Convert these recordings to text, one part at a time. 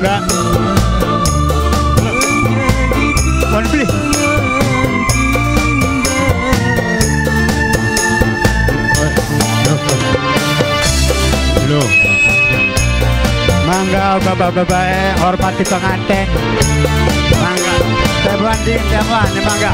enggak. Mohon beli Mangga bapak-bapak eh hormati pengantin Mangga. Saya banding, saya mangga.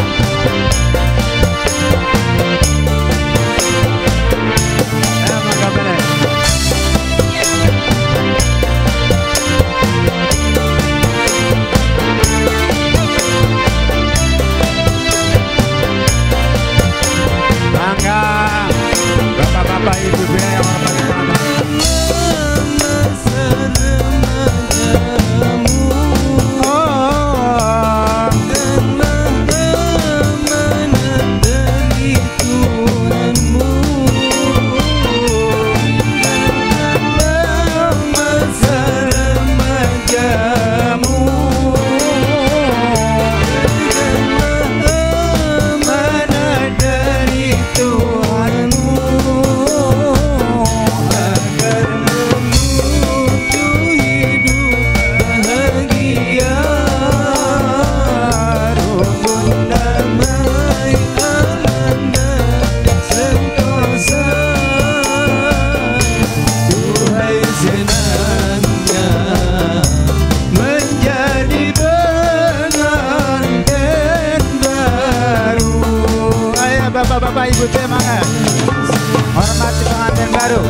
Rapa, rapa, e vem, Ibu Temanga eh. Hormati pengantin baru.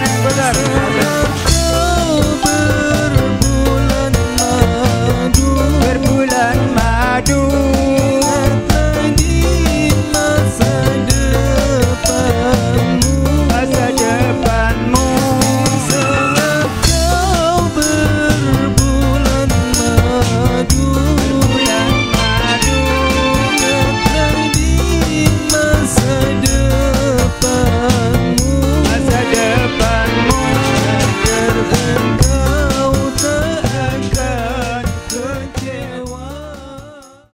Manan brother.